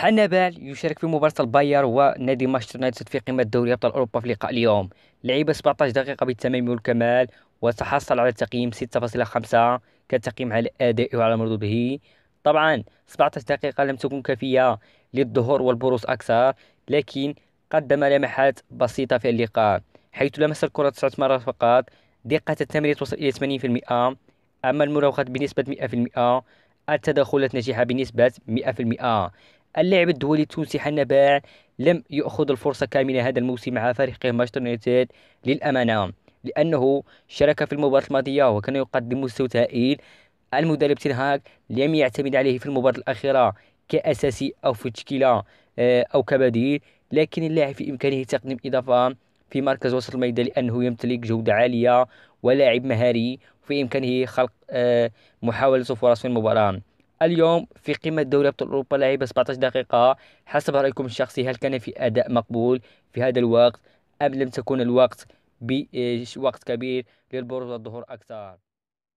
حنبال يشارك في مباراة الباير ونادي مانشستر يونايتد في قمة دوري أبطال أوروبا في لقاء اليوم. لعب 17 دقيقة بالتمام والكمال وتحصل على تقييم 6.5 كتقييم على أدائه وعلى مردوده طبعا 17 دقيقة لم تكن كافية للظهور والبروز أكثر لكن قدم لمحات بسيطة في اللقاء حيث لمس الكرة تسعة مرات فقط. دقة التمرير توصل إلى 80% أما المراوغات بنسبة 100% التدخلات ناجحة بنسبة 100% اللاعب الدولي التونسي حنبال لم يأخذ الفرصة كاملة هذا الموسم مع فريقه مانشستر يونايتد للأمانة لأنه شارك في المباراة الماضية وكان يقدم مستوى هائل المدرب تنهاك لم يعتمد عليه في المباراة الأخيرة كأساسي أو في تشكيلة آه، أو كبديل لكن اللاعب في إمكانه تقديم إضافة في مركز وسط الميدان لأنه يمتلك جودة عالية ولاعب مهاري وفي إمكانه خلق آه، محاولة فرص في المباراة. اليوم في قمة دوري أبطال أوروبا لعب 17 دقيقة. حسب رأيكم الشخصي هل كان في أداء مقبول في هذا الوقت أم لم تكن الوقت بوقت كبير للبروز والظهور أكثر؟